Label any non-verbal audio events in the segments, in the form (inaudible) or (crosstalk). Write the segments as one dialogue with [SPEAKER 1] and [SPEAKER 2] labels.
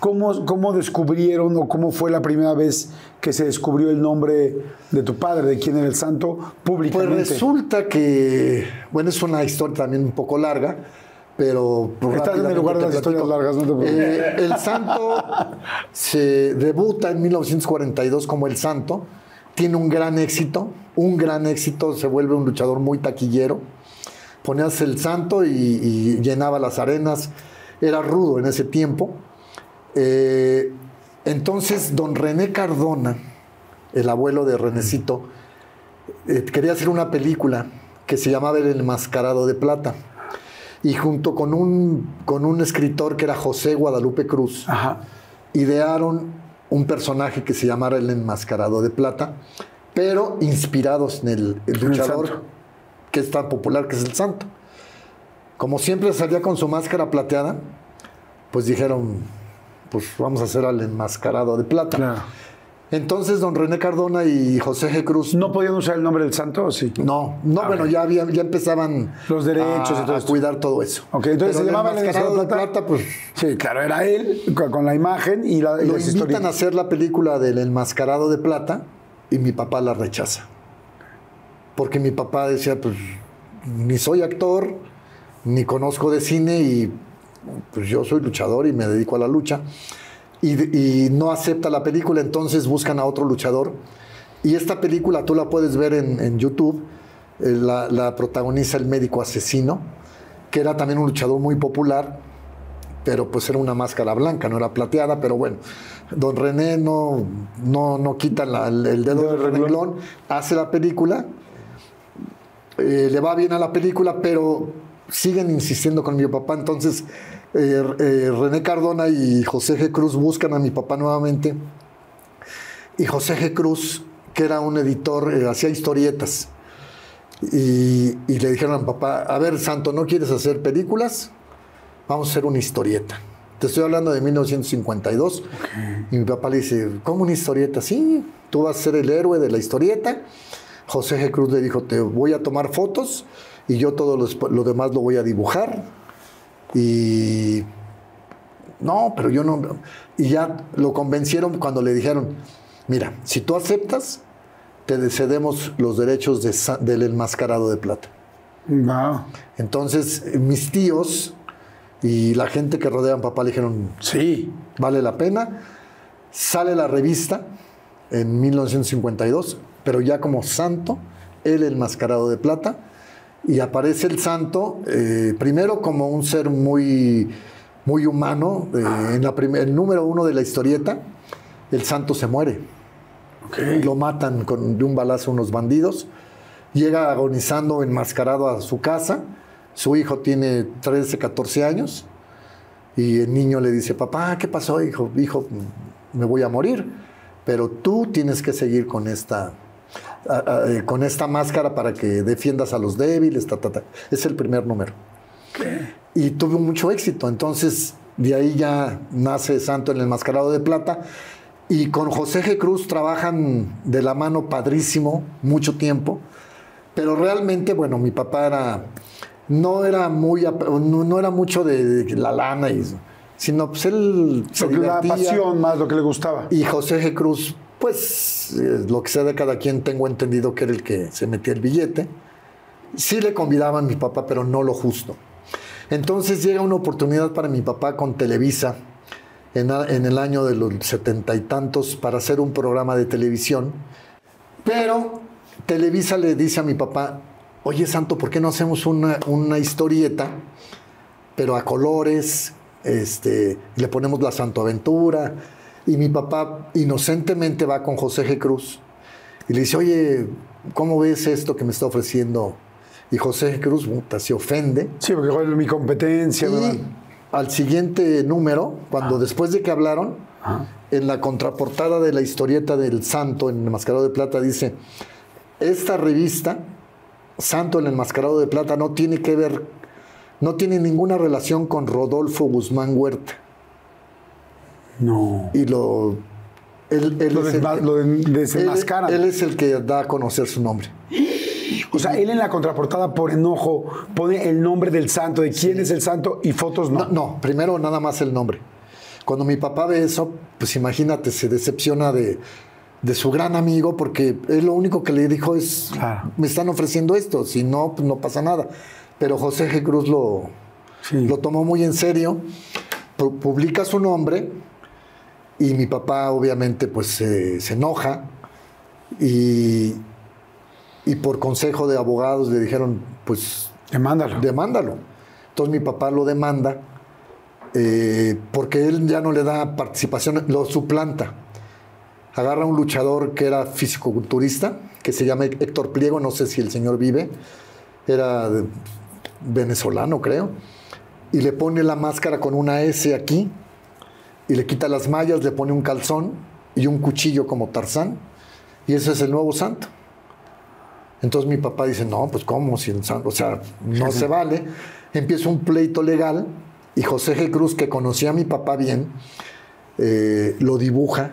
[SPEAKER 1] ¿Cómo, ¿Cómo descubrieron o cómo fue la primera vez que se descubrió el nombre de tu padre, de quién era el santo, públicamente?
[SPEAKER 2] Pues resulta que, bueno, es una historia también un poco larga, pero...
[SPEAKER 1] Estás en el lugar de las historias largas, no te preocupes.
[SPEAKER 2] Eh, el santo se debuta en 1942 como el santo, tiene un gran éxito, un gran éxito, se vuelve un luchador muy taquillero. Ponías el santo y, y llenaba las arenas, era rudo en ese tiempo. Eh, entonces, don René Cardona, el abuelo de Renecito, eh, quería hacer una película que se llamaba El Enmascarado de Plata. Y junto con un, con un escritor que era José Guadalupe Cruz,
[SPEAKER 1] Ajá.
[SPEAKER 2] idearon un personaje que se llamara El Enmascarado de Plata, pero inspirados en el, el luchador que es tan popular, que es el santo. Como siempre salía con su máscara plateada, pues dijeron, pues vamos a hacer al enmascarado de plata.
[SPEAKER 1] Claro.
[SPEAKER 2] Entonces, don René Cardona y José G. Cruz.
[SPEAKER 1] ¿No podían usar el nombre del santo sí?
[SPEAKER 2] No, no,
[SPEAKER 1] Ah,
[SPEAKER 2] bueno, ya, había, ya empezaban
[SPEAKER 1] Los derechos
[SPEAKER 2] a,
[SPEAKER 1] y todo
[SPEAKER 2] a
[SPEAKER 1] esto.
[SPEAKER 2] cuidar todo eso.
[SPEAKER 1] Ok, entonces
[SPEAKER 2] Pero
[SPEAKER 1] se llamaba el
[SPEAKER 2] enmascarado de plata, pues
[SPEAKER 1] Sí, claro, era él con, la imagen y la, y
[SPEAKER 2] lo invitan
[SPEAKER 1] historias.
[SPEAKER 2] a hacer la película del enmascarado de plata y mi papá la rechaza. Porque mi papá decía, pues ni soy actor, ni conozco de cine y pues yo soy luchador y me dedico a la lucha. Y, y no acepta la película, entonces buscan a otro luchador. Y esta película tú la puedes ver en, en YouTube, eh, la, la protagoniza el médico asesino, que era también un luchador muy popular, pero pues era una máscara blanca, no era plateada, pero bueno, don René no, no, no quita la- el, el dedo del renglón, hace la película, eh, le va bien a la película, pero siguen insistiendo con mi papá, entonces eh, eh, René Cardona y José G. Cruz buscan a mi papá nuevamente, y José G. Cruz, que era un editor, eh, hacía historietas, y, y le dijeron a mi papá, a ver, Santo, ¿no quieres hacer películas? Vamos a hacer una historieta. Te estoy hablando de 1952. Y mi papá le dice, ¿cómo una historieta? Sí, tú vas a ser el héroe de la historieta. José G. Cruz le dijo, te voy a tomar fotos y yo todo los- lo demás lo voy a dibujar. Y no, pero yo no. Y ya lo convencieron cuando le dijeron, mira, si tú aceptas, te cedemos los derechos de del enmascarado de plata.
[SPEAKER 1] Wow.
[SPEAKER 2] Entonces, mis tíos y la gente que rodea a mi papá le dijeron,
[SPEAKER 1] Sí.
[SPEAKER 2] vale la pena. Sale la revista en 1952, pero ya como santo, él el mascarado de plata, y aparece el santo, eh, primero como un ser muy, muy humano, eh, en la el número uno de la historieta, el santo se muere. Lo matan con, de un balazo unos bandidos, llega agonizando enmascarado a su casa, su hijo tiene 13, 14 años, y el niño le dice, papá, ¿qué pasó, hijo? Hijo, me voy a morir, pero tú tienes que seguir con esta, con esta máscara para que defiendas a los débiles. ta, ta, ta". Es el primer número. Y tuvo mucho éxito. Entonces, de ahí ya nace Santo en el Mascarado de Plata. Y con José G. Cruz trabajan de la mano padrísimo mucho tiempo. Pero realmente, bueno, mi papá era, no era muy, no, no era mucho de, de la lana, y, sino pues él se
[SPEAKER 1] Lo que- la pasión más lo que le gustaba.
[SPEAKER 2] Y José G. Cruz, pues lo que sea de cada quien, tengo entendido que era el que se metía el billete. Sí le convidaban a mi papá, pero no lo justo. Entonces llega una oportunidad para mi papá con Televisa en, el año de los setenta y tantos para hacer un programa de televisión. Pero Televisa le dice a mi papá, oye Santo, ¿por qué no hacemos una, una historieta, pero a colores, este, le ponemos la Santo Aventura? Y mi papá inocentemente va con José G. Cruz y le dice, oye, ¿cómo ves esto que me está ofreciendo? Y José G. Cruz puta, se ofende.
[SPEAKER 1] Sí, porque fue mi competencia, ¿verdad?
[SPEAKER 2] Y al siguiente número, cuando después de que hablaron, en la contraportada de la historieta del Santo en el Mascarado de Plata dice, esta revista, Santo en el Mascarado de Plata, no tiene que ver, no tiene ninguna relación con Rodolfo Guzmán Huerta.
[SPEAKER 1] No.
[SPEAKER 2] Y lo... Él, él
[SPEAKER 1] Lo,
[SPEAKER 2] es el
[SPEAKER 1] desma-
[SPEAKER 2] que-
[SPEAKER 1] lo de-
[SPEAKER 2] él-
[SPEAKER 1] desenmascaran.
[SPEAKER 2] él es el que da a conocer su nombre.
[SPEAKER 1] o sea, él en la contraportada, por enojo, pone el nombre del santo, de quién es el santo y fotos no.
[SPEAKER 2] No, no, primero nada más el nombre. Cuando mi papá ve eso, pues imagínate, se decepciona de, de su gran amigo porque él lo único que le dijo es,
[SPEAKER 1] Claro.
[SPEAKER 2] me están ofreciendo esto, si no, pues no pasa nada. Pero José G. Cruz lo,
[SPEAKER 1] Sí.
[SPEAKER 2] lo tomó muy en serio, pu- publica su nombre y mi papá obviamente pues se- se enoja y, y por consejo de abogados le dijeron pues
[SPEAKER 1] Demándalo.
[SPEAKER 2] demándalo. Entonces mi papá lo demanda eh, porque él ya no le da participación, lo suplanta. Agarra a un luchador que era fisicoculturista, que se llama Héctor Pliego, no sé si el señor vive, era venezolano creo, y le pone la máscara con una S aquí, y le quita las mallas, le pone un calzón y un cuchillo como Tarzán, y ese es el nuevo santo. Entonces mi papá dice, no, pues cómo, si el santo, o sea, no se vale. Empieza un pleito legal y José G. Cruz, que conocía a mi papá bien, eh, lo dibuja,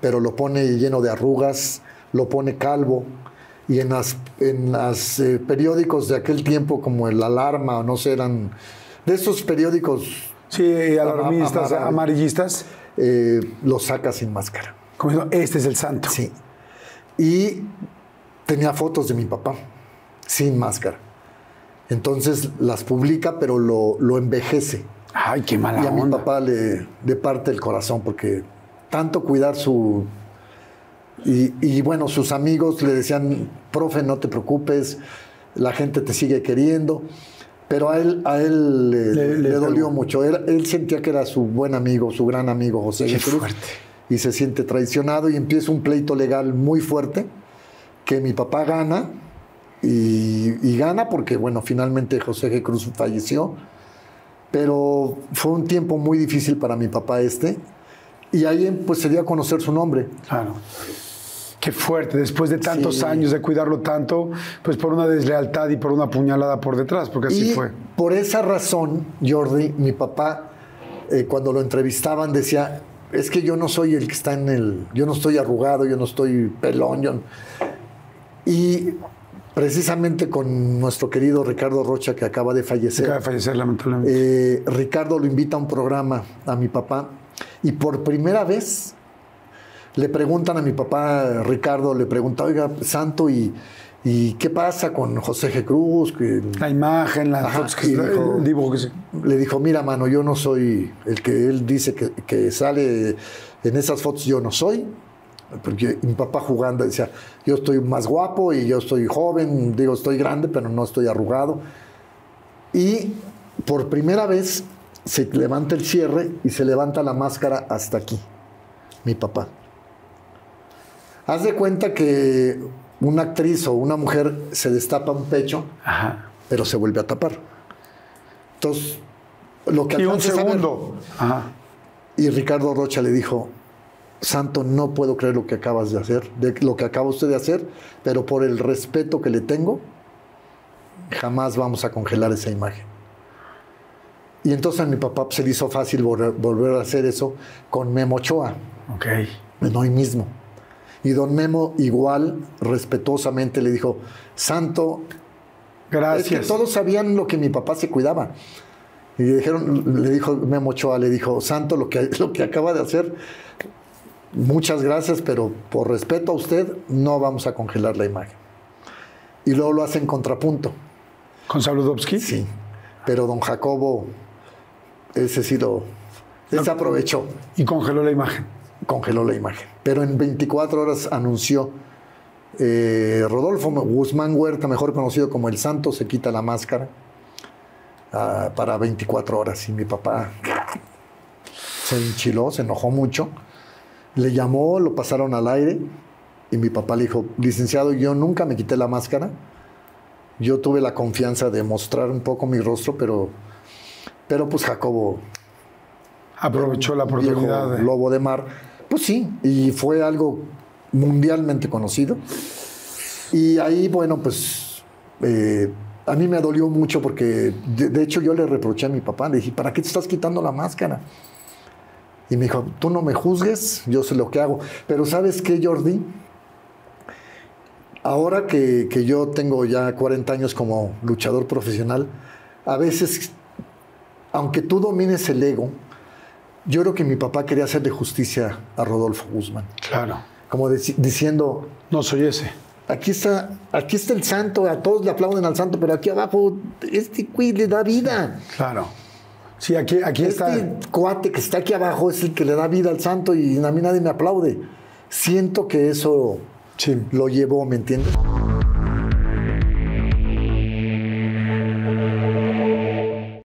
[SPEAKER 2] pero lo pone lleno de arrugas, lo pone calvo. Y en las, en las eh, periódicos de aquel tiempo, como el Alarma, o no sé, eran de esos periódicos,
[SPEAKER 1] Sí, alarmistas,
[SPEAKER 2] Ama- ama-
[SPEAKER 1] amarillistas.
[SPEAKER 2] eh, lo saca sin máscara.
[SPEAKER 1] Como diciendo, este es el santo.
[SPEAKER 2] Sí. Y tenía fotos de mi papá, sin máscara. Entonces las publica, pero lo, lo envejece.
[SPEAKER 1] Ay, qué mala
[SPEAKER 2] y a mi papá le, le parte el corazón, porque tanto cuidar su... Y, y bueno, sus amigos le decían, profe, no te preocupes, la gente te sigue queriendo. Pero a él, a él le,
[SPEAKER 1] Le- le
[SPEAKER 2] le dolió mucho. Él, él sentía que era su buen amigo, su gran amigo José
[SPEAKER 1] Qué
[SPEAKER 2] Cruz.
[SPEAKER 1] fuerte.
[SPEAKER 2] Y se siente traicionado y empieza un pleito legal muy fuerte que mi papá gana y, y gana porque, bueno, finalmente José G. Cruz falleció. Pero fue un tiempo muy difícil para mi papá este. Y ahí pues se dio a conocer su nombre.
[SPEAKER 1] Claro. Qué fuerte, después de tantos
[SPEAKER 2] Sí.
[SPEAKER 1] años de cuidarlo tanto, pues por una deslealtad y por una puñalada por detrás, porque así
[SPEAKER 2] y
[SPEAKER 1] fue.
[SPEAKER 2] por esa razón, Jordi, mi papá, eh, cuando lo entrevistaban, decía, es que yo no soy el que está en el, yo no estoy arrugado, yo no estoy pelón. yo no-". Y precisamente con nuestro querido Ricardo Rocha, que acaba de fallecer,
[SPEAKER 1] Acaba de fallecer lamentablemente.
[SPEAKER 2] eh, Ricardo lo invita a un programa a mi papá y por primera vez le preguntan a mi papá, Ricardo, le pregunta, oiga, Santo, ¿y, y qué pasa con José G. Cruz? Que
[SPEAKER 1] la imagen, las
[SPEAKER 2] Ajá,
[SPEAKER 1] fotos que
[SPEAKER 2] dijo-
[SPEAKER 1] el dibujo que se.
[SPEAKER 2] le dijo, mira, mano, yo no soy el que él dice que, que sale en esas fotos, yo no soy. Porque mi papá jugando decía, yo estoy más guapo y yo estoy joven, digo, estoy grande, pero no estoy arrugado. Y por primera vez se levanta el cierre y se levanta la máscara hasta aquí, mi papá. Haz de cuenta que una actriz o una mujer se destapa un pecho,
[SPEAKER 1] Ajá.
[SPEAKER 2] pero se vuelve a tapar. Entonces, lo que
[SPEAKER 1] Y un
[SPEAKER 2] alcances a ver-
[SPEAKER 1] segundo. Ajá.
[SPEAKER 2] y Ricardo Rocha le dijo, Santo, no puedo creer lo que acabas de hacer, de lo que acaba usted de hacer, pero por el respeto que le tengo, jamás vamos a congelar esa imagen. Y entonces a mi papá se le hizo fácil volver, volver a hacer eso con Memo Ochoa,
[SPEAKER 1] Ok.
[SPEAKER 2] en hoy mismo. Y don Memo igual, respetuosamente, le dijo, Santo,
[SPEAKER 1] Gracias.
[SPEAKER 2] es que todos sabían lo que mi papá se cuidaba. Y le dijeron, le dijo Memo Ochoa, le dijo, Santo, lo que, (laughs) lo que acaba de hacer, muchas gracias, pero por respeto a usted, no vamos a congelar la imagen. Y luego lo hacen contrapunto.
[SPEAKER 1] ¿Con Saludowski?
[SPEAKER 2] Sí. Pero don Jacobo, ese sí lo desaprovechó,
[SPEAKER 1] Y congeló la imagen.
[SPEAKER 2] Congeló la imagen. Pero en 24 horas anunció eh, Rodolfo Guzmán Huerta, mejor conocido como el Santo, se quita la máscara ah, para 24 horas. Y mi papá se enchiló, se enojó mucho. Le llamó, lo pasaron al aire y mi papá le dijo, licenciado, yo nunca me quité la máscara. Yo tuve la confianza de mostrar un poco mi rostro, pero, pero pues Jacobo
[SPEAKER 1] Aprovechó la oportunidad.
[SPEAKER 2] viejo
[SPEAKER 1] de-
[SPEAKER 2] lobo de mar. Pues sí, y fue algo mundialmente conocido. Y ahí, bueno, pues eh, a mí me dolió mucho porque, de, de hecho, yo le reproché a mi papá, le dije, ¿para qué te estás quitando la máscara? Y me dijo, tú no me juzgues, yo sé lo que hago. Pero ¿sabes qué, Jordi? Ahora que, que yo tengo ya 40 años como luchador profesional, a veces, aunque tú domines el ego, Yo creo que mi papá quería hacerle justicia a Rodolfo Guzmán.
[SPEAKER 1] Claro.
[SPEAKER 2] Como deci- diciendo,
[SPEAKER 1] No soy ese.
[SPEAKER 2] aquí está, aquí está el santo, a todos le aplauden al santo, pero aquí abajo este güey le da vida.
[SPEAKER 1] Claro. Sí, aquí, aquí está.
[SPEAKER 2] Este cuate que está aquí abajo es el que le da vida al santo y a mí nadie me aplaude. Siento que eso
[SPEAKER 1] Sí.
[SPEAKER 2] lo llevó, ¿me entiendes?